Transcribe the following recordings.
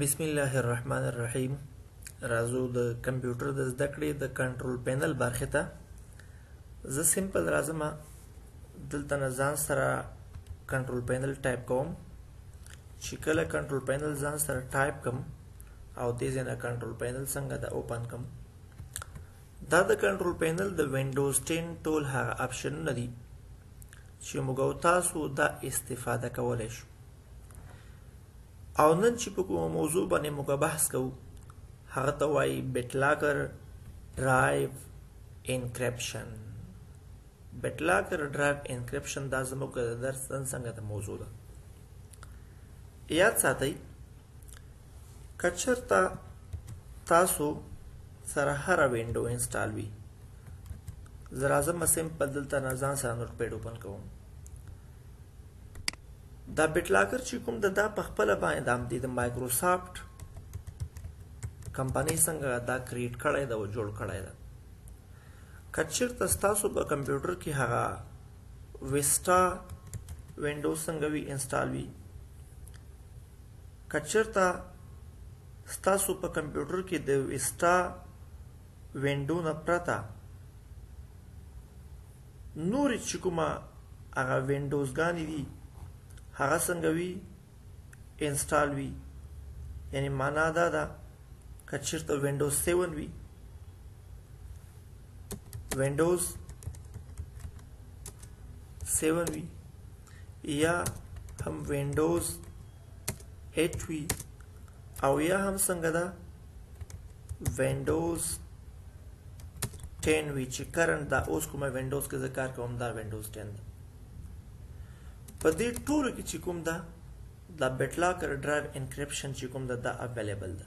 بسم الله الرحمن الرحیم راځو د کمپیوټر د زده کړې د کنټرول پینل برخه ته زه سیمپل راځم دلته نه ځان سره کنټرول پینل ټایپ کوم چې کله کنټرول پینل ځان سره ټایپ کوم او دې ځای نه کنټرول پینل څنګه د اوپن کوم دا د کنټرول پینل د وینډوز 10 ټول هغه اپشنونه دي چې موږ او تاسو دا استفاده کولای شو او نن چې په کومه موضوع باندې موږ بحث کوو هغه ته وایي بیټ لاکر ډرایو انکریپشن بیټ لاکر ډرایو انکریپشن دا زموږ د درس نن څنګه د موضوع ده یاد ساتئ که چېرته تاسو سره هره وینډو انسټال وي زه راځم سمپل دلته نه ځان سره نوټ پیډ اوپن کوم دا بیټ لاکر چې کوم د دا په خپل باندې د همدې د مایکروسافټ کمپنۍ څنګه دا کریټ کړی دا او جوړ کړی دا کچر تاسو په کمپیوټر کې هغه ویستا وینډوز څنګه وی انسټال وی که چېرته ستاسو په کمپیوټر کې د ویسټا وینډو نه پرته نورې چې کومه هغه وینډوزګانې دي هغه څنګه وي انسټال وي یعنی معنا دا ده که چېرته وینډوز 7 وي وینډوز 7 وي یا هم وینډوز 8 وي او یا هم څنګه ده وینډوز 10 وي چې کرنټ دا اوس کومه وینډوز کې زه کار کوم دا وینډوز 10 ده په دې ټولو کې چې کوم ده دا بیټلاکر ډرایو انکریپشن چې کوم ده دا اویلیبل ده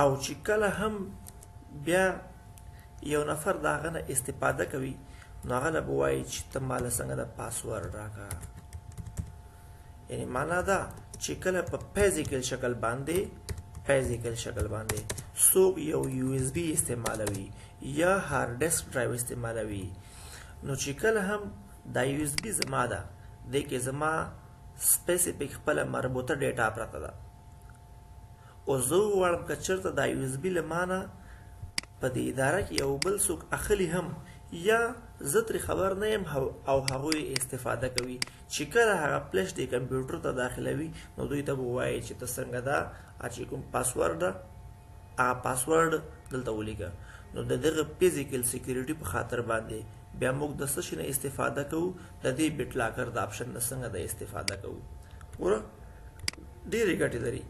او چې کله هم بیا یو نفر دا غنه استفاده کوي نو هغه له بوای چې ته مال څنګه د پاسورډ راکا یعنی معنا دا چې کله په فزیکل شکل باندې فزیکل شکل باندې څوک یو یو اس بي استعمالوي یا هارد ډیسک ډرایو استعمالوي نو چې کله هم دا یو اس بي زما ده د کې زما سپیسیفیک خپل مربوطه ډیټا پرته ده اوس زه وغواړم که چرته دا یو اس بی له مانه په دی اداره کی یو بل څوک اخلی هم یا زه تری خبر نه یم او هغوی یی استفاده کوی چی کله هغه پلش دی کمپیوټر ته داخلوی نو دوی ته به وایی چی ته څنګه دا اچی کوم پاسورډ هغه پاسورډ دلته ولیکه نو د دغه فزیکل سکیورټي په خاطر باندې بیا موږ د څه شي نه استفاده کوو د دې بیټ لاکر د آپشن نه څنګه د استفاده کوو ګوره ډېرې ګټې لري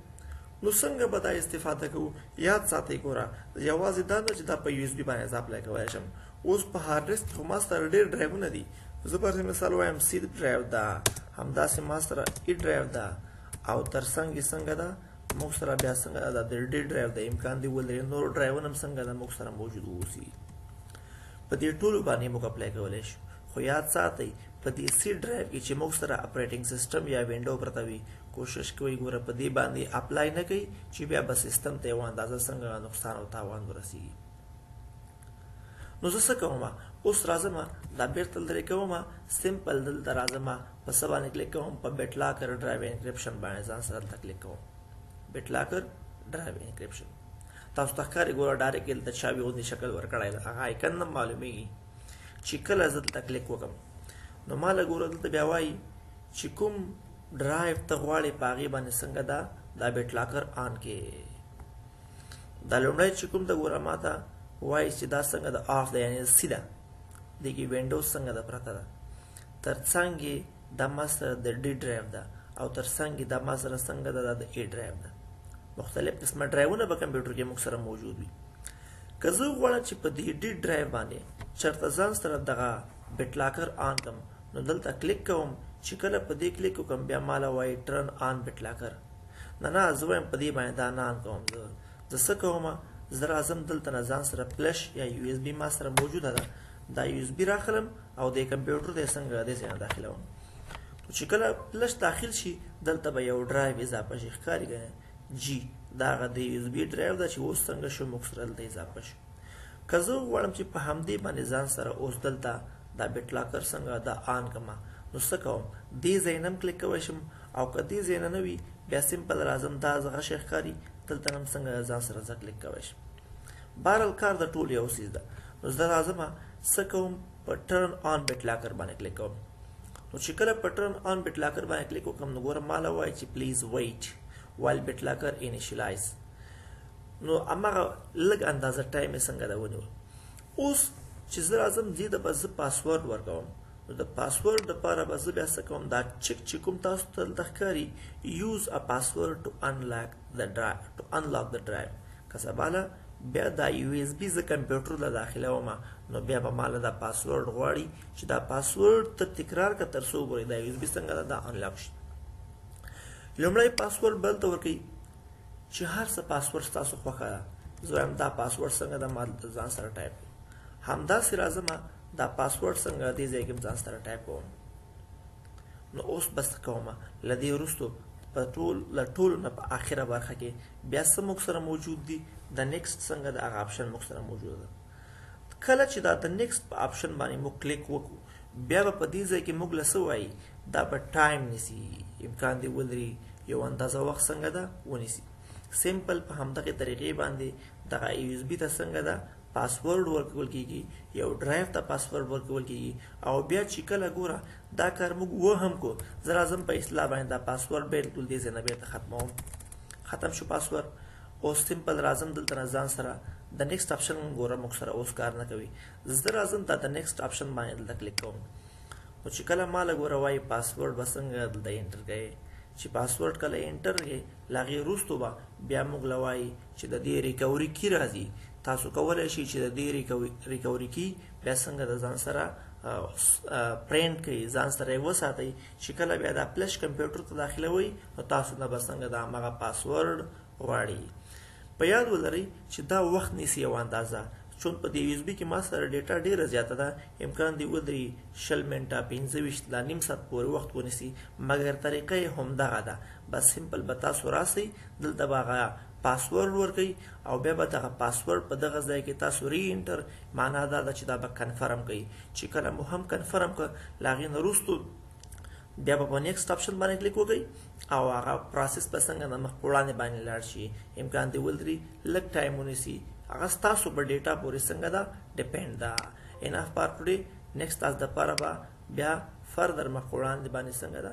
نو څنګه به دا استفاده کوو یاد ساتئ ګوره یوازې دا نه چې دا په یو اس بي باندې زه اپلای کولی شم اوس په هارډ ډیسک کې خو ما سره ډېر ډرایوونه دي زه پر مثال وایم سی ډرایو ده همداسې ما سره ای ډرایو ده او تر څنګ یې څنګه ده موږ سره بیا څنګه ده د ډي ډرایو ده امکان دی ولري نور ډرایوونه هم څنګه ده موږ سره موجود اوسي په دې ټولو باندې موږ اپلای کولی شو خو یاد ساتئ په دې سي ډرایو کې چې موږ سره اپریټنګ سیستم یا وینډو پرته وي کوشش کوي ګوره په دې باندې اپلای نه کوي چې بیا به سیستم ته یو اندازه څنګه نقصان او تاوان ورسیږي نو زه څه کوم اوس راځم دا بیرته لري کوم سیمپل دلته راځم په څه باندې کلیک کوم په بیټ لاکر ډرایو انکریپشن باندې ځان سره دلته کلیک کوم بیټ لاکر ډرایو انکریپشن تاسو ته ښکاري ګوره ډایرکټ دلته چاوي غوندې شکل ورکړی دی هغه آیکن نه معلومیږي چې کله زه دلته کلیک وکم نو ما له ګوره دلته بیا وایي چې کوم ډرایو ته غواړې په هغې باندې څنګه دا دا بیټ لاکر آن کې دا لومړی چې کوم ته ګوره ما ته وایي چې دا څنګه د آف ده یعنې سی ده دې کې وینډوز څنګه ده پرته ده تر څنګ یې دا ما سره د ډي ډرایو ده او تر څنګ یې دا ما سره څنګه ده دا د ای ډرایو ده مختلف قسمه ډرایوونه په کمپیوټر کې موږ سره موجود وي که زه غواړم چې په دې ډي ډرایو باندې چرته ځان سره دغه بیټ لاکر آن کم نو دلته کلیک کوم چې کله په دې کلیک کوم بیا مال وای ټرن آن بیټ لاکر نه نه زه وایم په دې باندې دا نه آن کوم زه د څه کوم زه راځم دلته نه ځان سره فلش یا یو اس بي ما سره موجوده ده دا یو اس بي راخلم او د کمپیوټر د څنګه د ځای داخلوم نو چې کله پلس داخل شي دلته به یو ډرایو اضافه شي ښکاري که جی دا هغه د یو اس بي ډرایو ده چې اوس څنګه شو موږ سره دلته اضافه شو که زه وغواړم چې په همدې باندې ځان سره اوس دلته دا بیټ لاکر څنګه دا آن کما نو څه کوم دې ځای نه هم کلیک کولی شم او که دې ځای نه نه وي بیا سمپل راځم دا هغه شی ښکاري دلته نه هم څنګه ځان سره زه کلیک کولی شم بهرحال کار د ټول یو څیز ده نو زه راځم څه کوم په ټرن آن بیټ لاکر باندې کلیک کوم نو چې کله په ټرن آن بیټ لاکر باندې کلیک وکم نو ګوره مالا وایي چې پلیز ویټ وایل بیټ لاکر انیشلایز نو امغه لګ اندازه ټایم څنګه دا ونیو اوس چې زه راځم دې د بس پاسورډ ورکوم نو د پاسورډ لپاره به زه بیا څه کوم دا چک چې کوم تاسو ته دلته ښکاري یوز ا پاسورډ ټو انلاک د ډرایو ټو انلاک د ډرایو که سباله بیا دا یو ایس بی زه کمپیوټر له داخله وم نو بیا به ماله دا پاسورډ غواړي چې دا پاسورډ ته تکرار کا تر څو ګوري دا یو ایس بی څنګه دا, دا انلاک شي لومړی پاسورډ بل ته ورکي چې هر څه پاسورډ تاسو خوخه ده زه وایم دا پاسورډ څنګه د ما دلته ځان سره ټایپ کړو همداسې راځم دا پاسورډ څنګه دې ځای کې ځان سره ټایپ کوم نو اوس بس کوم لدې وروسته په ټول له ټولو نه په اخره برخه کې بیا څه موږ سره موجود دي د نیکسټ څنګه د هغه آپشن موږ سره موجوده ده کله چې دا د نیکسټ په آپشن باندې موږ کلیک وکړو بیا به په دې ځای کې موږ له څه وایي دا به ټایم نیسي امکان دی ولري یو اندازه وخت څنګه ده ونیسي سیمپل په همدغې طریقې باندې دغه یو اس بي ته څنګه ده پاسورډ ورکول کیږي یو ډرایو ته پاسورډ ورکول کیږي او بیا چې کله ګوره دا کار موږ و هم کو زه راځم په اصلاح باندې دا پاسورډ بالکل دې ځای نه بیرته ختموم ختم شو پاسورډ اوس سمپل راځم دلته نه ځان سره د نیکسټ آپشن ګوره موږ سره اوس کار نه کوي زه راځم دا د نیکسټ آپشن باندې دلته کلیک کوم نو چې کله ما له ګوره وایي پاسورډ به څنګه دلته انټر کوي چې پاسورډ کله انټر کې له هغې وروسته به بیا موږ له وایي چې د دې ریکوري کی راځي تاسو کولی شئ چې د دې ریکوري کی بیا څنګه د ځان سره پرینټ کړئ ځان سره یې وساتئ چې کله بیا دا پلش کمپیوټر ته داخلوئ نو تاسو نه به څنګه د همغه پاسورډ غواړي په یاد ولرئ چې دا وخت نیسي یو اندازه چون په دې یوزبي کې ما سره ډیټا ډیره زیاته ده امکان دی ودري شل منټه 25 لا نیم ساعت پورې وخت ونیسي مګر طریقه یې همدغه ده بس سمپل به تاسو راسي دلته به هغه پاسورډ ورکړئ او بیا به دغه پاسورډ په دغه ځای کې تاسو ری انټر معنا دا ده چې دا به کنفرم کوي چې کله مو هم کنفرم کړ لاغې نه روستو بیا به په نیکسټ آپشن باندې کلیک وکړئ او هغه پروسس به څنګه د مخ وړاندې باندې لاړ شي امکان دی ولري لږ ټایم ونیسي هغه ستاسو په ډیټا پورې څنګه ده ډیپند ده اناف پار ټوډي نیکسټ تاسو د پاره به بیا فردر مخ وړاندې باندې څنګه ده